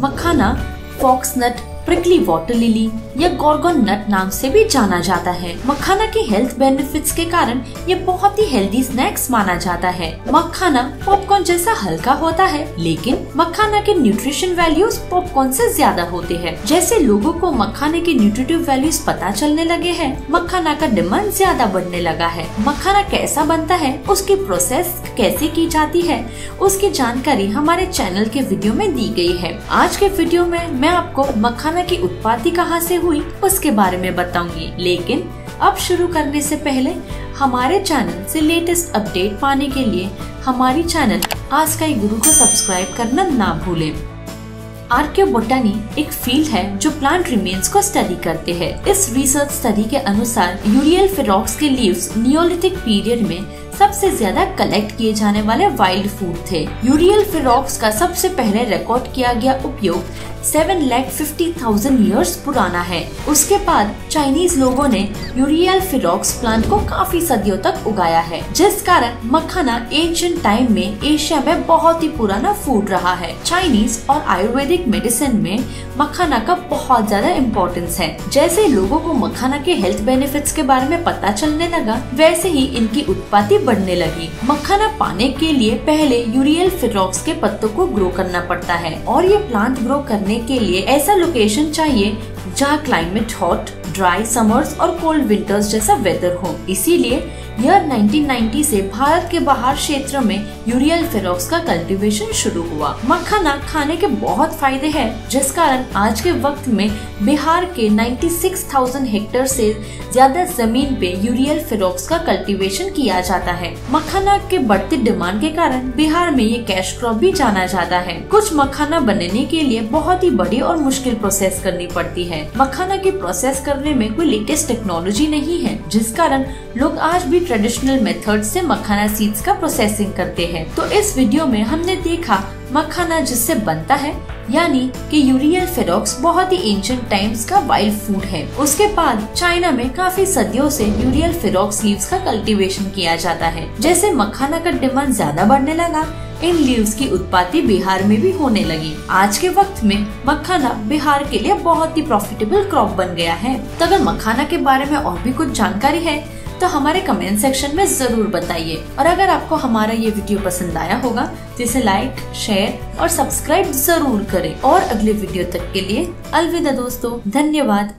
Makhana fox nut prickly water lily या gorgon nut नाम से भी जाना जाता है। मखाना के हेल्थ बेनिफिट्स के कारण ये बहुत ही हेल्दी स्नैक्स माना जाता है। मखाना पॉपकॉर्न जैसा हल्का होता है, लेकिन मखाना के न्यूट्रिशन वैल्यूज़ पॉपकॉर्न से ज़्यादा होते हैं। जैसे लोगों को मखाने के न्यूट्रिटिव वैल्यूज़ पता चलने लगे हैं, मखाना का डिमांड ज़्यादा बढ़ने लगा है। मखाना कैसा बनता है, उसकी प्रोसेस कैसे की जाती है, उसकी जानकारी हमारे चैनल के वीडियो में दी गई है। आज के वीडियो में मैं आपको मखाना मखाना की उत्पत्ति कहाँ से हुई, उसके बारे में बताऊँगी। लेकिन अब शुरू करने से पहले हमारे चैनल से लेटेस्ट अपडेट पाने के लिए हमारी चैनल आज का गुरु को सब्सक्राइब करना ना भूलें। आर्कियोबोटानी एक फ़ील्ड है जो प्लांट रिमेन्स को स्टडी करते हैं। इस रिसर्च स्टडी के अनुसार यूरियल फेरोक्स के लीव्स नियोलिथिक पीरियड में सबसे ज़्यादा कलेक्ट किए जाने वाले वाइल्ड फ़ूड थे। यूरियल फेरोक्स का सबसे पहले रिकॉर्ड किया गया उपयोग seven lakh fifty thousand years पुराना है। उसके बाद चाइनीज़ लोगों ने यूरियल फिरोक्स प्लांट को काफ़ी सदियों तक उगाया है, जिस कारण मखाना एंशियंट टाइम में एशिया में बहुत ही पुराना फ़ूड रहा है। चाइनीज़ और आयुर्वेदिक मेडिसिन में मखाना का बहुत ज़्यादा इम्पोर्टेंस है। जैसे लोगों को मखाना के हेल्थ बेनिफिट्स के बारे में पता चलने लगा, वैसे ही इनकी उत्पत्ति बढ़ने लगी। मखाना पाने के लिए पहले यूरियल फिरोक्स के पत्तों को ग्रो करना पड़ता है और ये प्लांट ग्रो करने के लिए ऐसा लोकेशन चाहिए जहाँ क्लाइमेट हॉट ड्राई समर्स और कोल्ड विंटर्स जैसा वेदर हो। इसीलिए ईयर 1990 से भारत के बाहर क्षेत्र में यूरियल फेरोक्स का कल्टीवेशन शुरू हुआ। मखाना खाने के बहुत फ़ायदे हैं जिस कारण आज के वक्त में बिहार के 96,000 हेक्टेयर से ज़्यादा ज़मीन पे यूरियल फेरोक्स का कल्टीवेशन किया जाता है। मखाना के बढ़ती डिमांड के कारण बिहार में ये कैश क्रॉप भी जाना जाता है। कुछ मखाना बनने के लिए बहुत ही बड़ी और मुश्किल प्रोसेस करनी पड़ती है। मखाना की प्रोसेस करने में कोई लेटेस्ट टेक्नोलॉजी नहीं है जिस कारण लोग आज भी ट्रेडिशनल मेथड से मखाना सीड्स का प्रोसेसिंग करते हैं। तो इस वीडियो में हमने देखा मखाना जिससे बनता है, यानी कि यूरियल फेरोक्स बहुत ही एंशियंट टाइम्स का वाइल्ड फ़ूड है। उसके बाद चाइना में काफ़ी सदियों से यूरियल फेरोक्स लीव्स का कल्टीवेशन किया जाता है। जैसे मखाना का डिमांड ज़्यादा बढ़ने लगा, इन लीव्स की उत्पत्ति बिहार में भी होने लगी। आज के वक्त में मखाना बिहार के लिए बहुत ही प्रॉफिटेबल क्रॉप बन गया है। तो अगर मखाना के बारे में और भी कुछ जानकारी है तो हमारे कमेंट सेक्शन में ज़रूर बताइए। और अगर आपको हमारा ये वीडियो पसंद आया होगा तो इसे लाइक शेयर और सब्सक्राइब ज़रूर करें। और अगले वीडियो तक के लिए अलविदा दोस्तों। धन्यवाद।